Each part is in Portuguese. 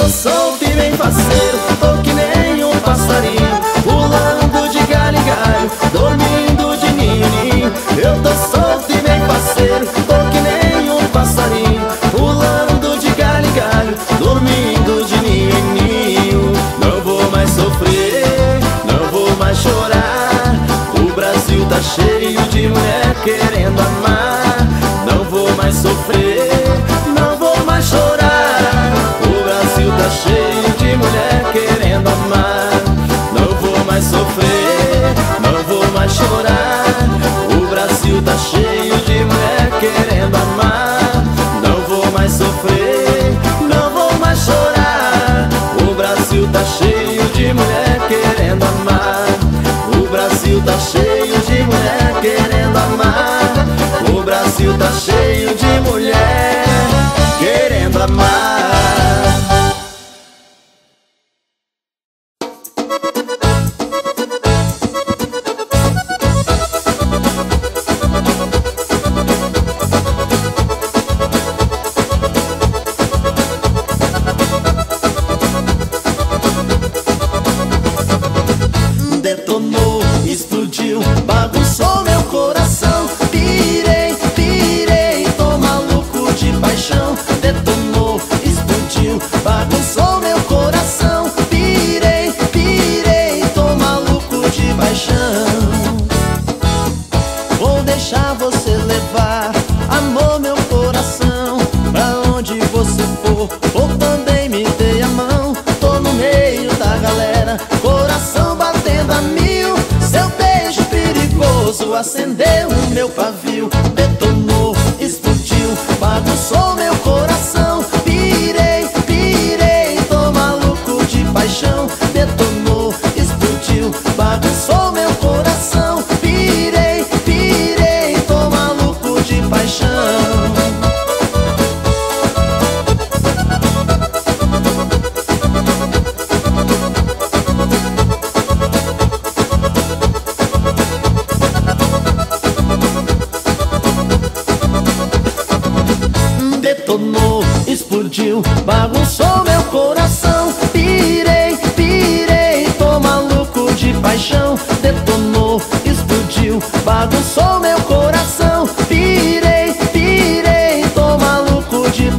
tô solto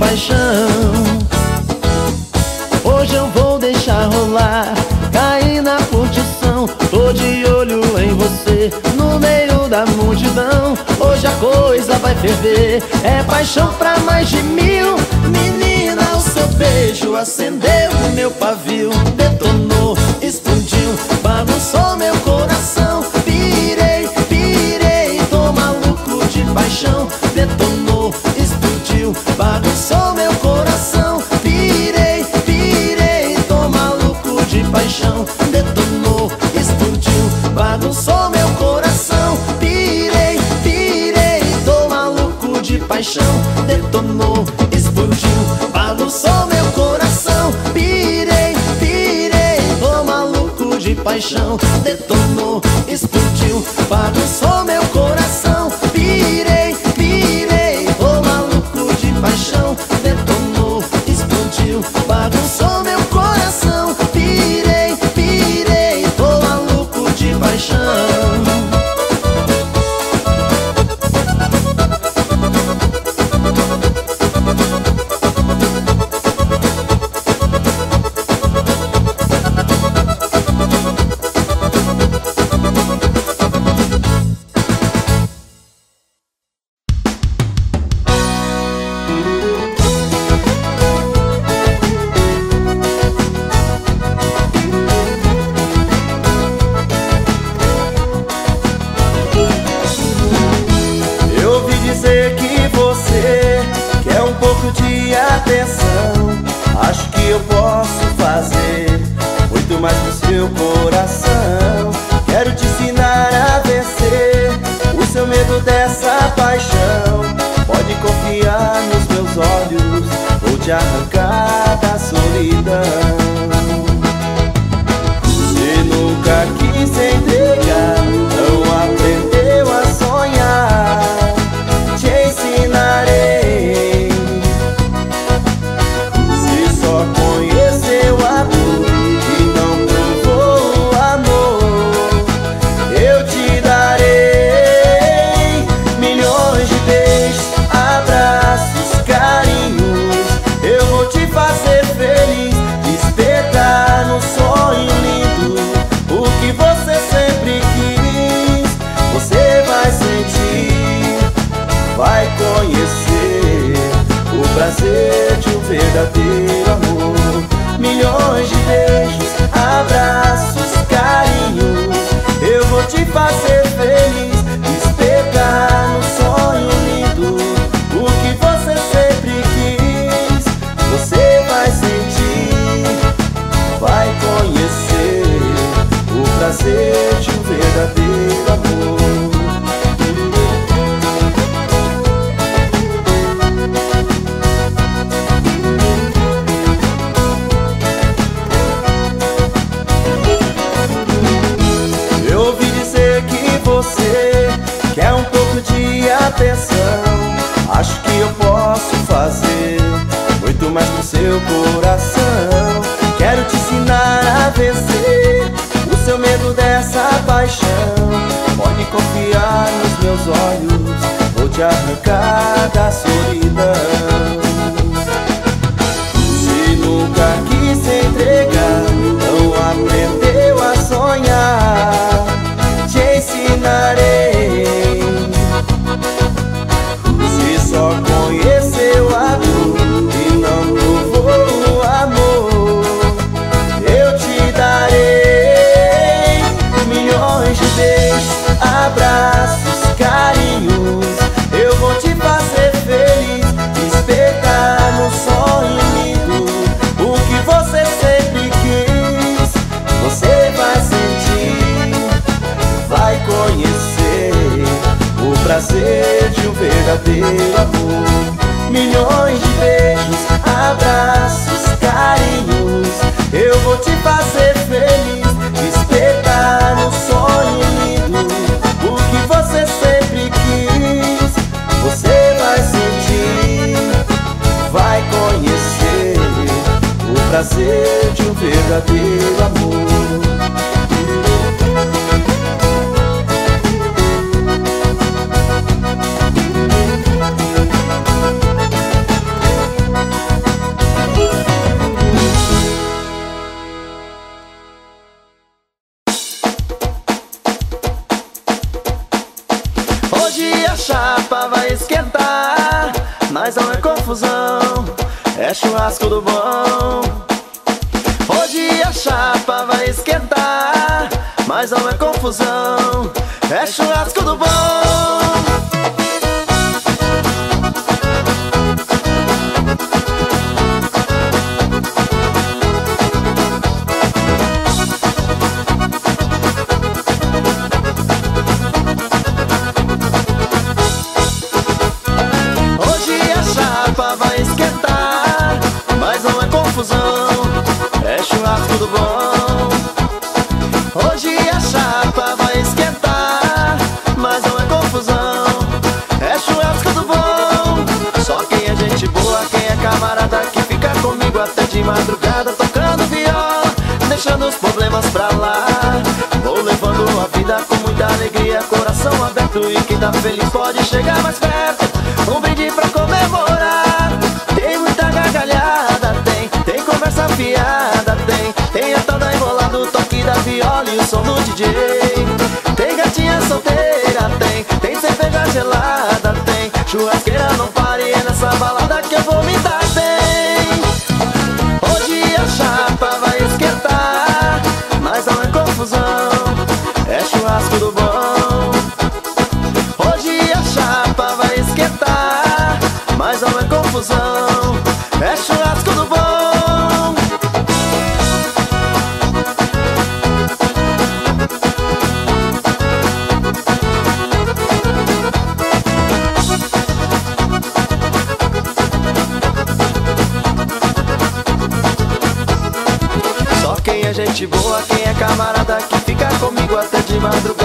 paixão. Hoje eu vou deixar rolar Cair na curtição. Tô de olho em você No meio da multidão. Hoje a coisa vai ferver É paixão pra mais de mil. Menina, o seu beijo acendeu o meu pavio Detonou, explodiu Bagunçou meu acho que eu posso fazer muito mais pro seu coração. Quero te ensinar a vencer o seu medo dessa paixão. Pode confiar nos meus olhos, vou te arrancar. coração. Acho que eu posso fazer Muito mais pro seu coração. Quero te ensinar a vencer O seu medo dessa paixão. Pode confiar nos meus olhos Vou te arrancar da solidão. Hoje a chapa vai esquentar, mas não é confusão, é churrasco do bom. Hoje a chapa vai esquentar, mas não é confusão, é churrasco do bom. Madrugada tocando viola Deixando os problemas pra lá. Vou levando a vida com muita alegria Coração aberto e quem tá feliz pode chegar mais perto. Um brinde pra comemorar. Tem muita gargalhada, tem Tem conversa fiada, tem Tem a tal da enrolada, o toque da viola e o som do DJ Tem gatinha solteira, tem Tem cerveja gelada, tem Churrasqueira não de madrugada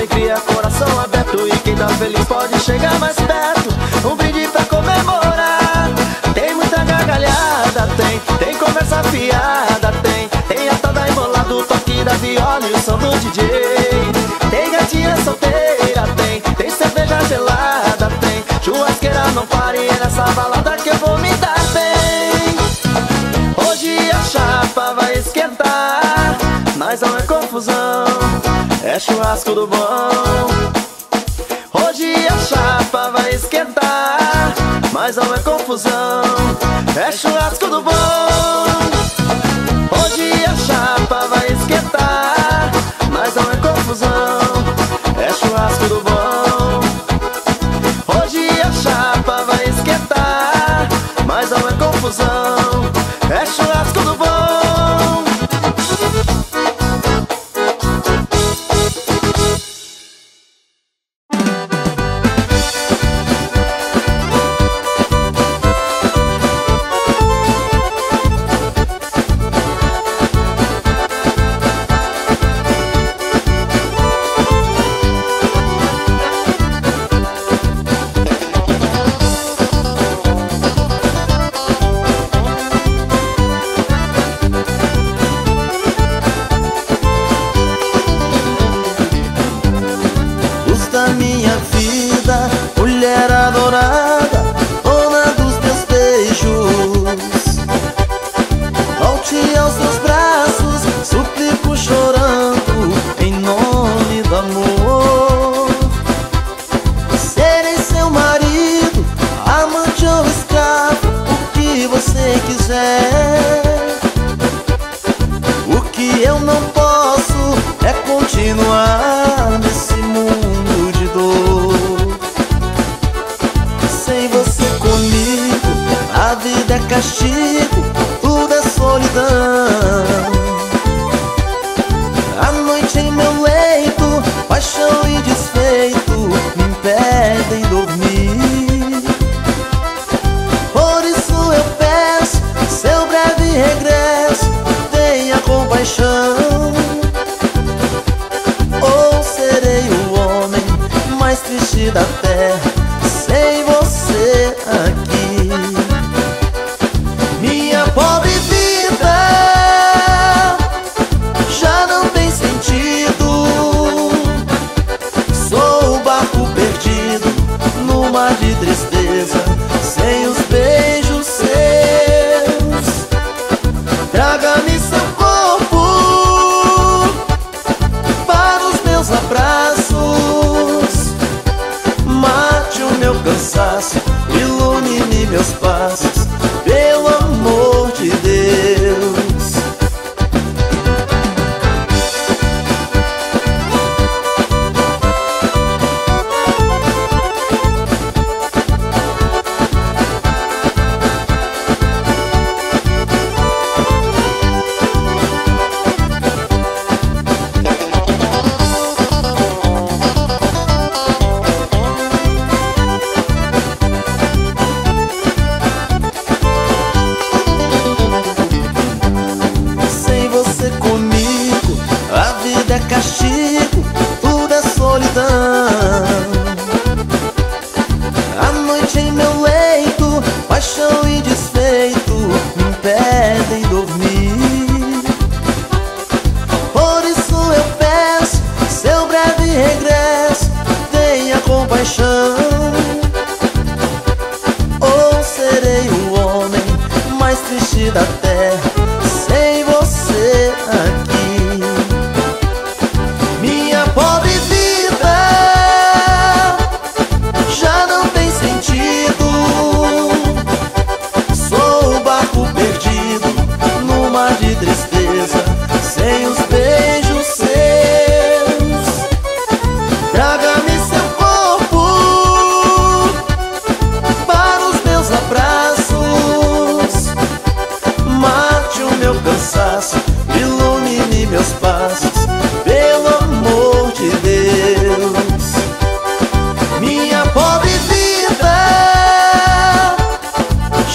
alegria, coração aberto E quem tá feliz pode chegar mais perto. Um brinde pra comemorar. Tem muita gargalhada, tem Tem conversa fiada, tem Tem a tal da embolada, o toque da viola e o som do DJ Tem gatinha solteira, tem Tem cerveja gelada, tem. Churrasqueira, não pare é nessa balada que eu vou me chapa vai esquentar Mas não é confusão é churrasco do bom. Hoje a chapa vai esquentar, mas não é confusão. É churrasco do bom. Hoje a chapa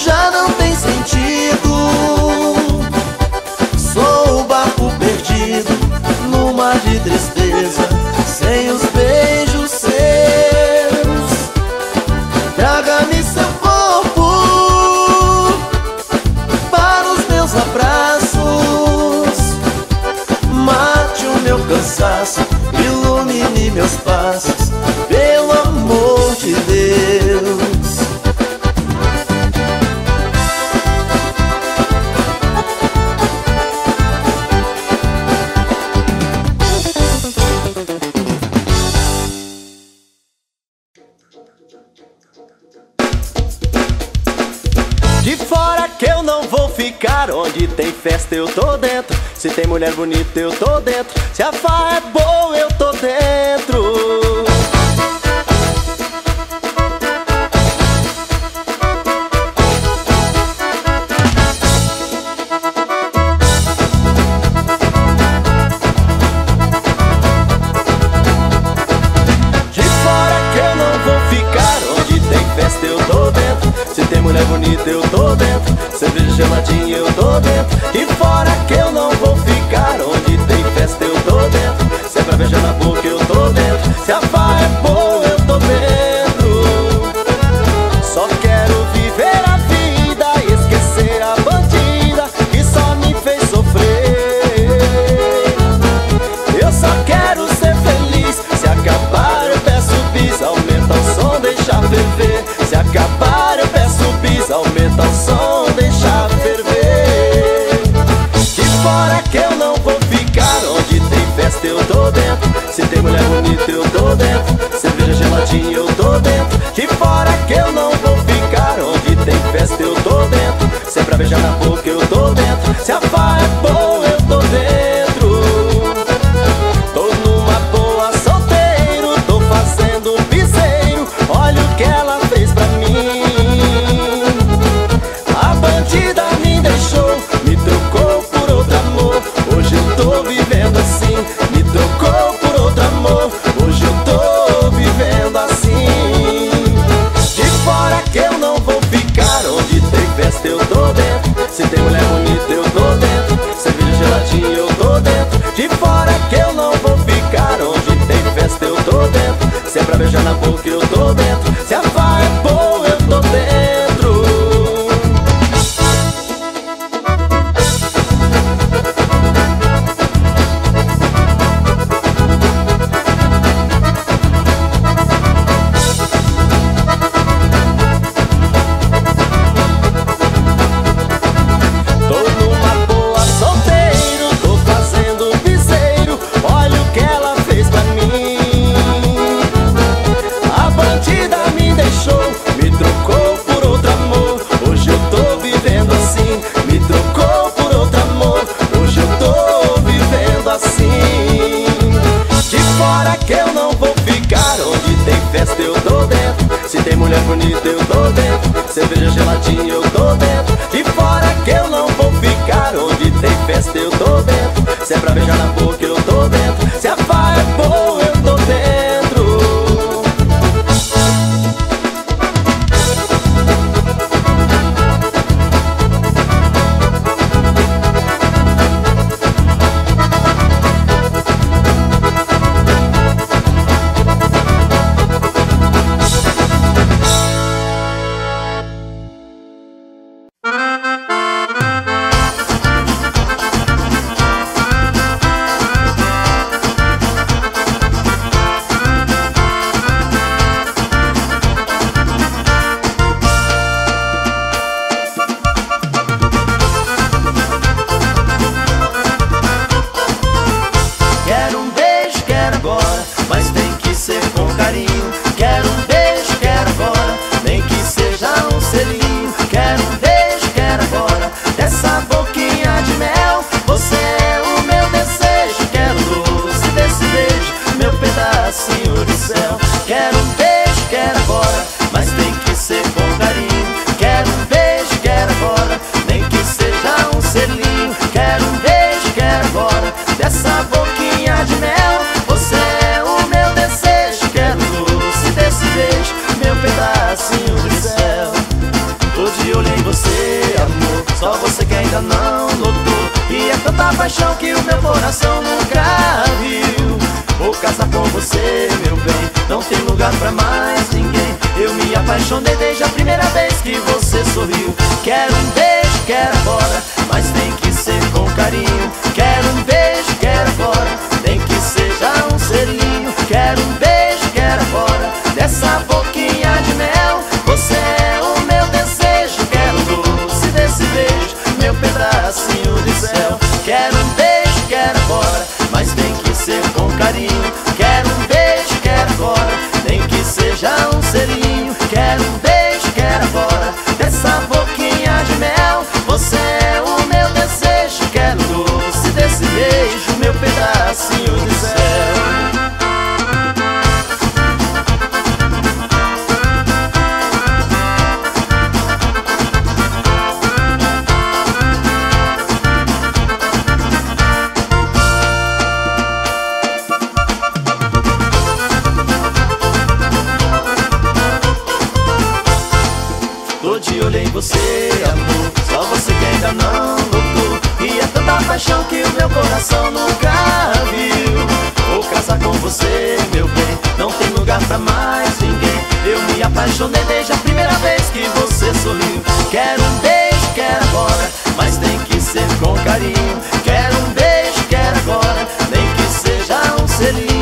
já não tem sentido. Sou o barco perdido no mar de tristeza. tá só dentro. Cerveja gelatinha, eu tô dentro. apaixonei desde a primeira vez que você sorriu. Quero um beijo, quero agora, mas tem que ser com carinho. Quero um beijo, quero agora, tem que seja um selinho. Quero um beijo, quero agora, dessa forma sorriu. Quero um beijo, quero agora, mas tem que ser com carinho. Quero um beijo, quero agora, nem que seja um selinho.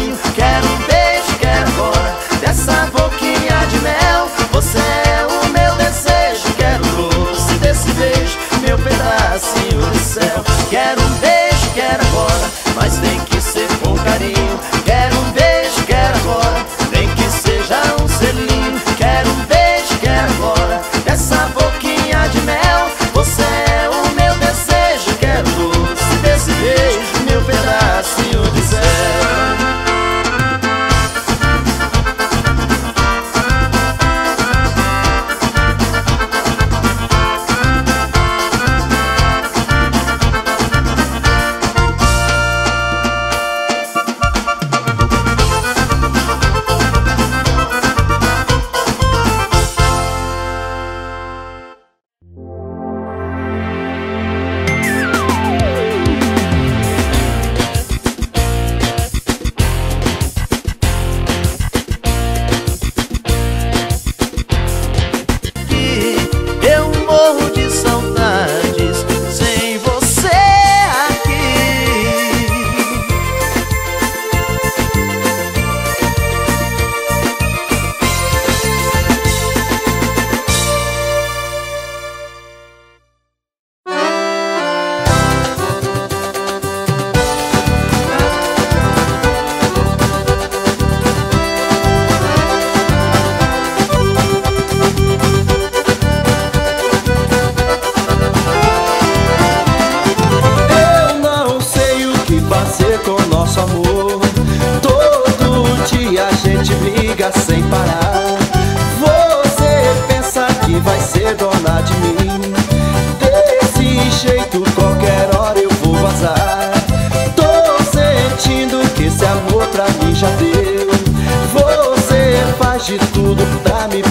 De tudo pra me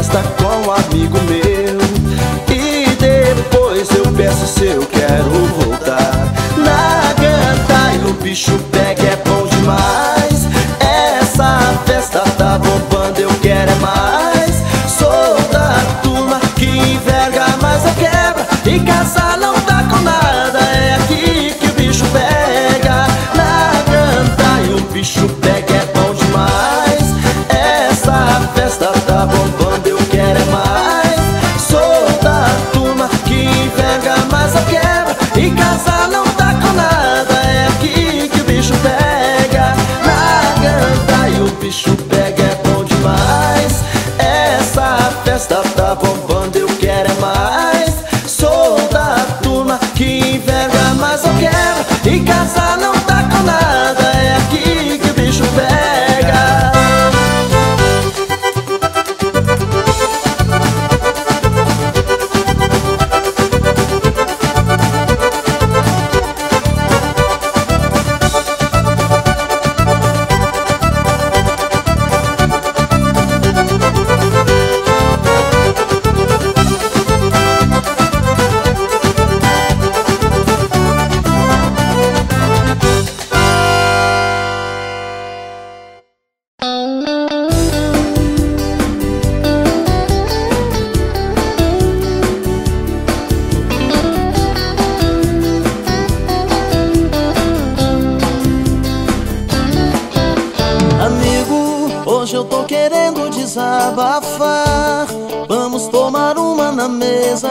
festa com um amigo meu. E depois eu peço se eu quero voltar. Na ganta e o bicho pega é bom demais. Essa festa tá bombando, eu quero é mais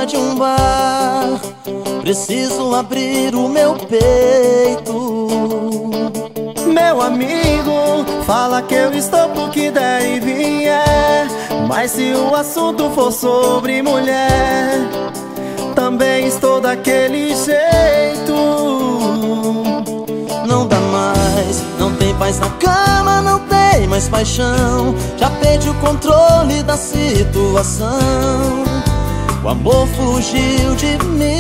de um bar. Preciso abrir o meu peito. Meu amigo, fala que eu estou pro que der e vier Mas se o assunto for sobre mulher Também estou daquele jeito Não dá mais, não tem paz na cama, não tem mais paixão. Já perdi o controle da situação. O amor fugiu de mim.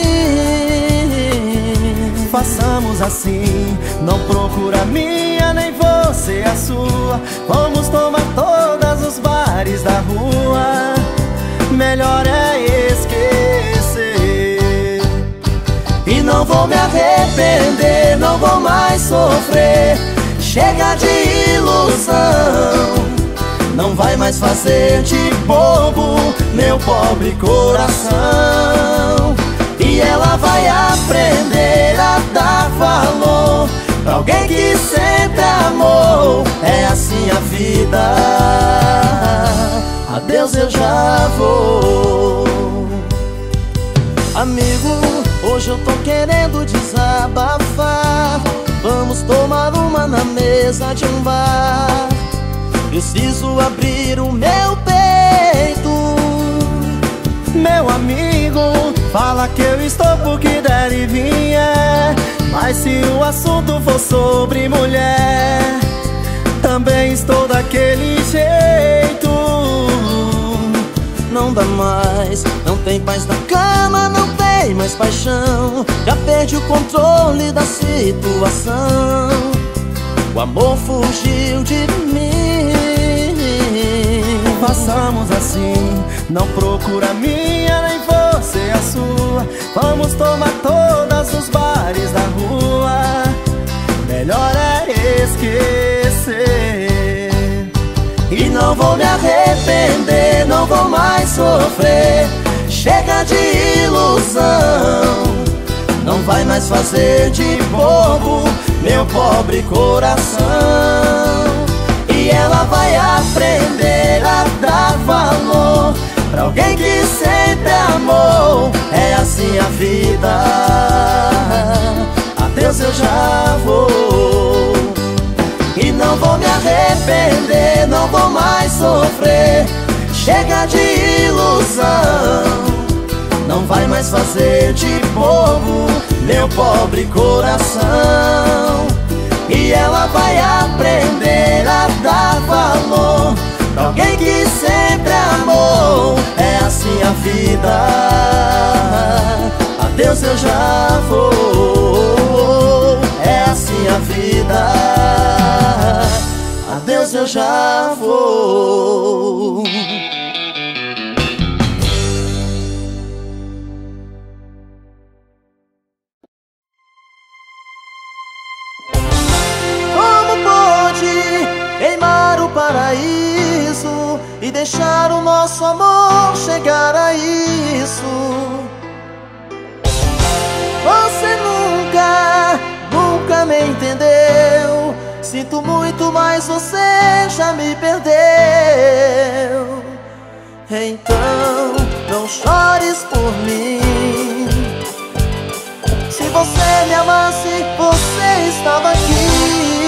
Façamos assim, não procura a minha nem você a sua. Vamos tomar todas os bares da rua. Melhor é esquecer. E não vou me arrepender, não vou mais sofrer. Chega de ilusão, não vai mais fazer de bobo meu pobre coração. E ela vai aprender a dar valor pra alguém que sempre amou. É assim a vida. Adeus, eu já vou. Amigo, hoje eu tô querendo desabafar. Vamos tomar uma na mesa de um bar. Preciso abrir o meu peito. Meu amigo Fala que eu estou porque der e vier. Mas se o assunto for sobre mulher Também estou daquele jeito. Não dá mais, não tem paz na cama, não tem mais paixão. Já perdi o controle da situação. O amor fugiu de mim Passamos assim, não procura a minha nem você a sua. Vamos tomar todas os bares da rua. Melhor é esquecer. E não vou me arrepender, não vou mais sofrer. Chega de ilusão. Não vai mais fazer de bobo meu pobre coração e ela vai aprender a dar valor. Pra alguém que sempre amou É assim a vida. Adeus eu já vou. E não vou me arrepender Não vou mais sofrer. Chega de ilusão. Não vai mais fazer de bobo Meu pobre coração e ela vai aprender a dar valor. Pra alguém que sempre amou É assim a vida. Adeus eu já vou. É assim a vida. Adeus eu já vou nosso amor chegar a isso. Você nunca, nunca me entendeu. Sinto muito, mas você já me perdeu. Então, não chores por mim. Se você me amasse, você estava aqui.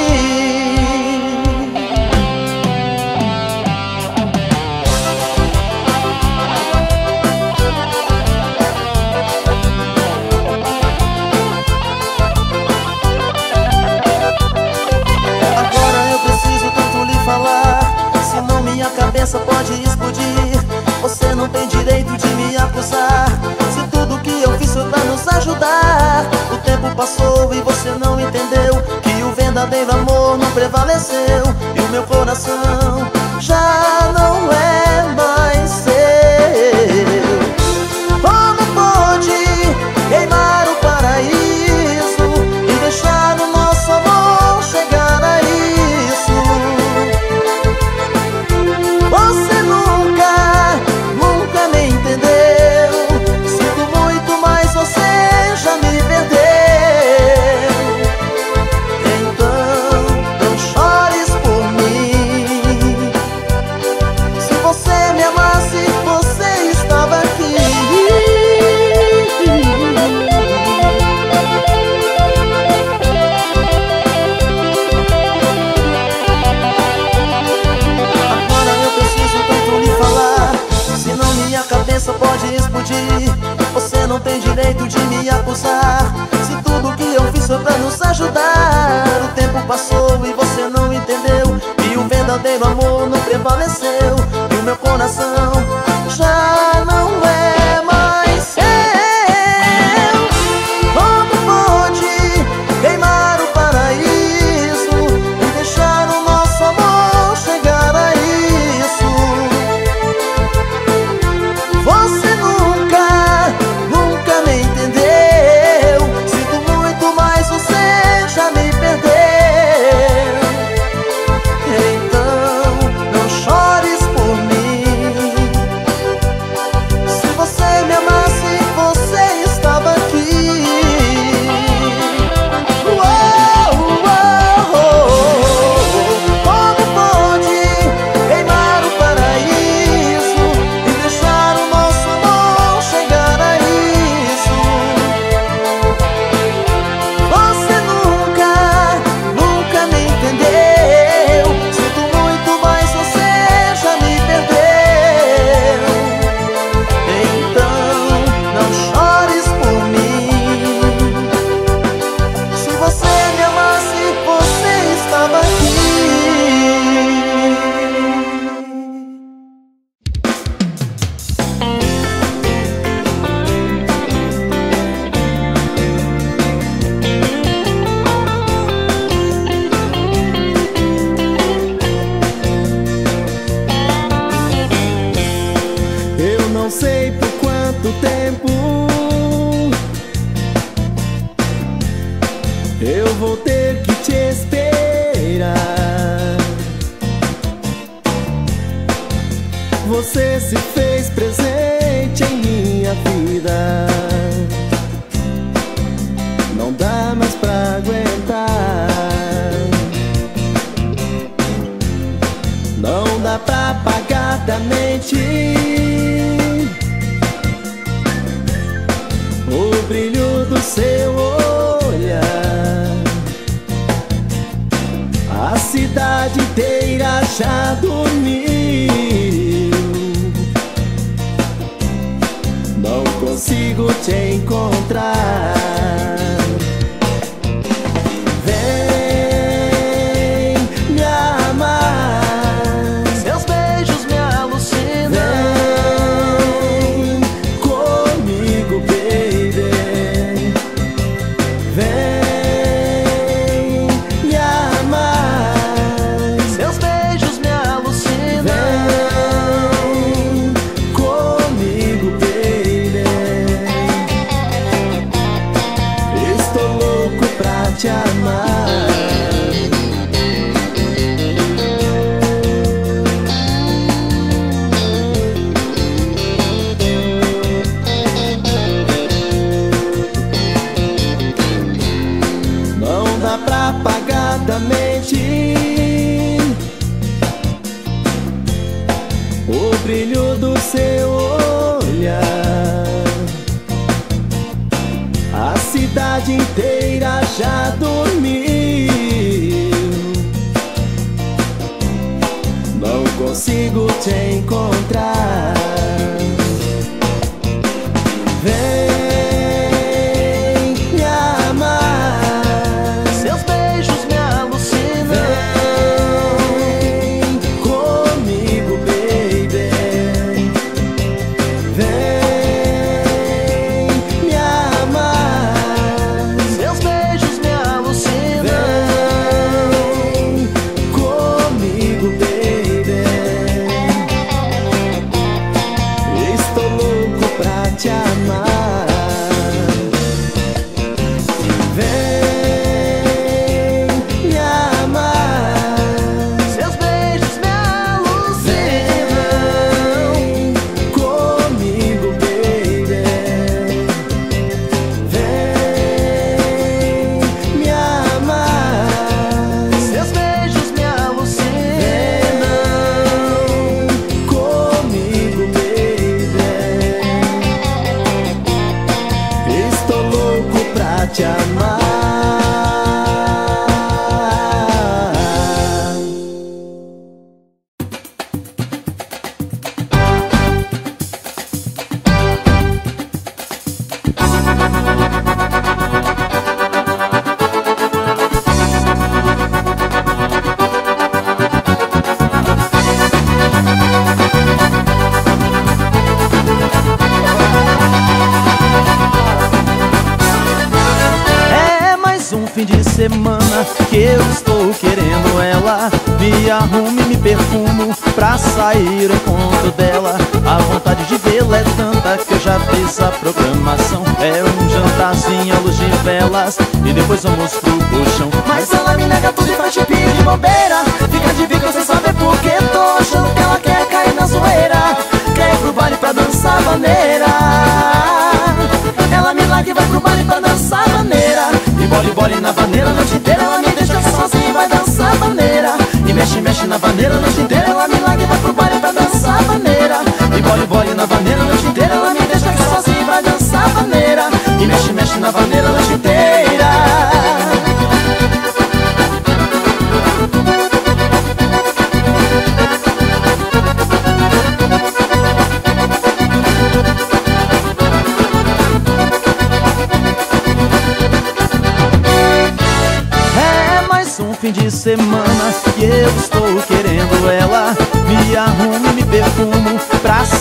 Cabeça pode explodir. Você não tem direito de me acusar. Se tudo que eu fiz foi pra nos ajudar. O tempo passou e você não entendeu Que o verdadeiro amor não prevaleceu. E o meu coração já não é mais pra nos ajudar. O tempo passou e você não entendeu. E o verdadeiro amor não prevaleceu E o meu coração Eu vou ter que te esperar. Você se fez presente em minha vida já dormiu. Não consigo te encontrar cidade inteira já dormiu. Não consigo te encontrar fim de semana que eu estou querendo ela. Me arrumo e me perfumo pra sair ao encontro dela. A vontade de vê-la é tanta que eu já fiz a programação. É um jantarzinho à luz de velas e depois vamos pro colchão. Mas ela me nega tudo e faz tipo de bobeira. Fica de bico sem saber por que tô achando que ela quer cair na zoeira. Quer ir pro baile pra dançar maneira ela me larga e vai pro baile pra dançar maneira E bole na vaneira a noite inteira Ela me deixa sozinha e vai dançar maneira E mexe, mexe na vaneira a noite inteira Ela me larga e vai pro baile pra dançar maneira E bole, bole na vaneira a noite inteira Ela me deixa sozinha e vai dançar maneira E mexe, mexe na vaneira a noite inteira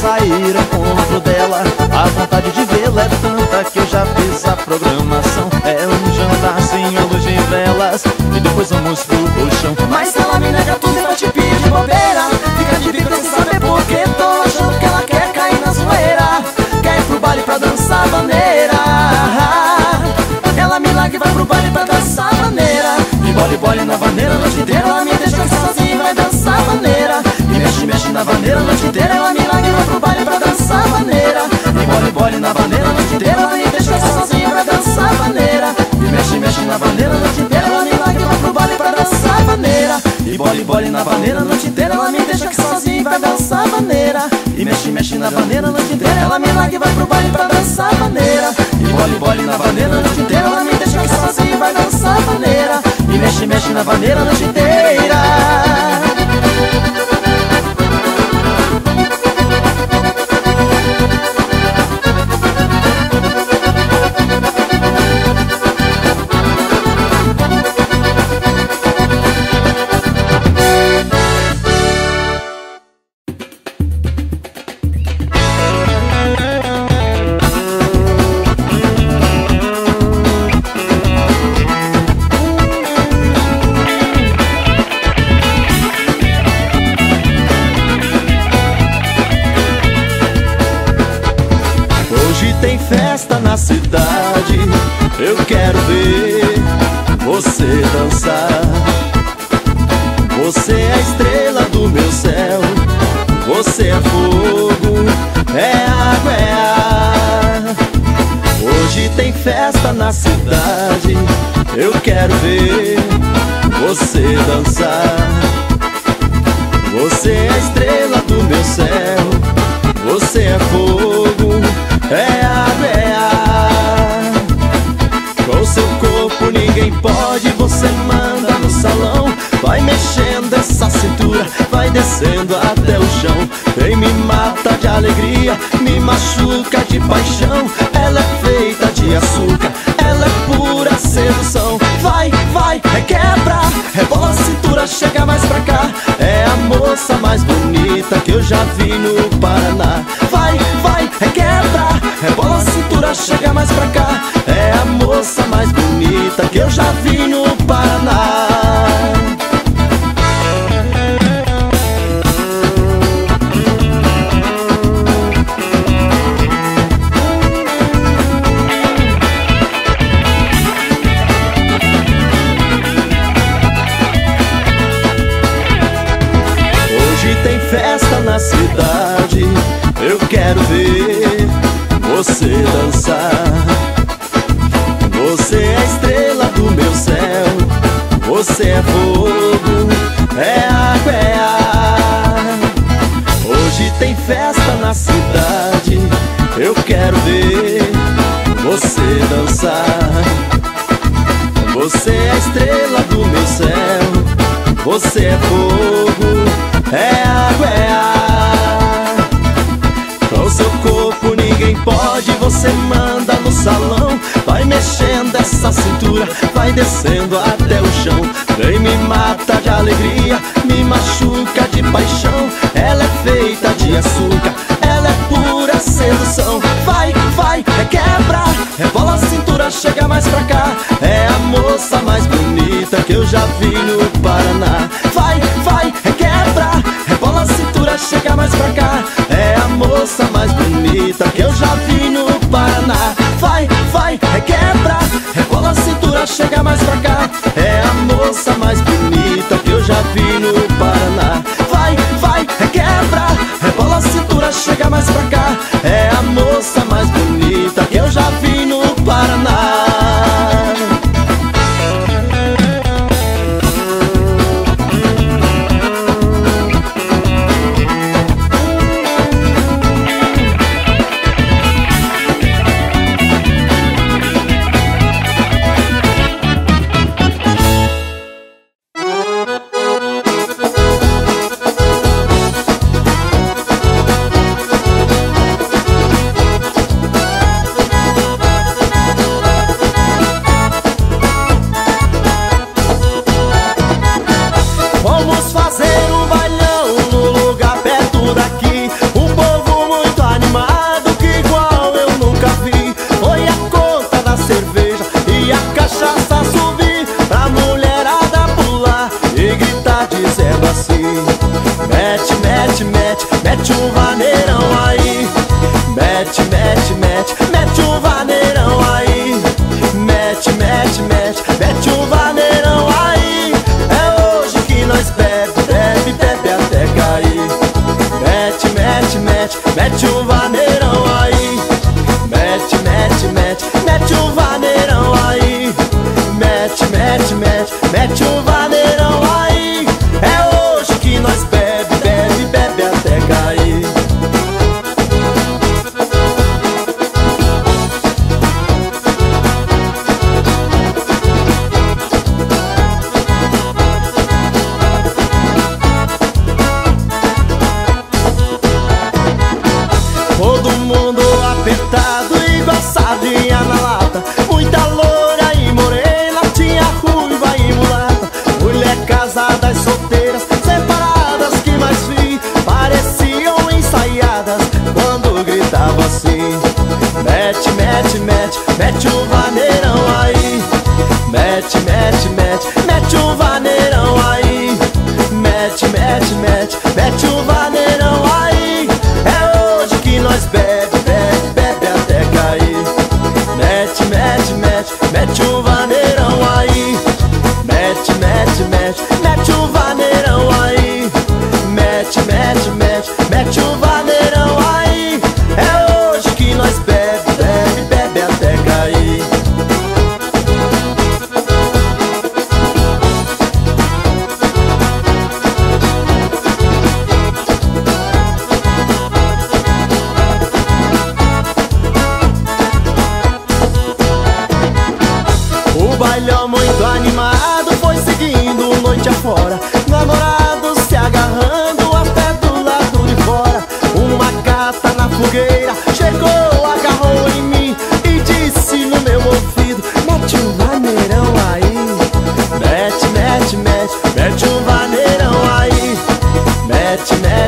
ao encontro dela. A vontade de vê-la é tanta que eu já fiz a programação. É um jantarzinho à luz de velas. E depois vamos pro colchão Mas ela me nega tudo e vai te pedir bobeira. Fica de bico sem saber por que tô achando que ela quer cair na zoeira. Quer ir pro baile pra dançar maneira Ela me larga e vai pro baile pra dançar maneira E bole, bole na vaneira a noite inteira Ela me deixa sozinha e vai dançar maneira E mexe, mexe na vaneira a noite mexe, mexe na vaneira a noite inteira machuca de paixão. Ela é feita de açúcar, ela é pura sedução. Vai, vai, requebra, rebola a cintura, chega mais pra cá. É a moça mais bonita que eu já vi no Paraná. Vai, vai, requebra, rebola a cintura, chega mais pra cá. É a moça mais bonita que eu já vi no Paraná você é fogo, é água, é ar seu corpo ninguém pode, você manda no salão. Vai mexendo essa cintura, vai descendo até o chão. Vem me mata de alegria, me machuca de paixão. Ela é feita de açúcar, ela é pura sedução. Vai, vai, requebra, rebola a cintura, chega mais pra cá. É a moça mais bonita que eu já vi no Paraná. 같이 내.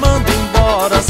Manda embora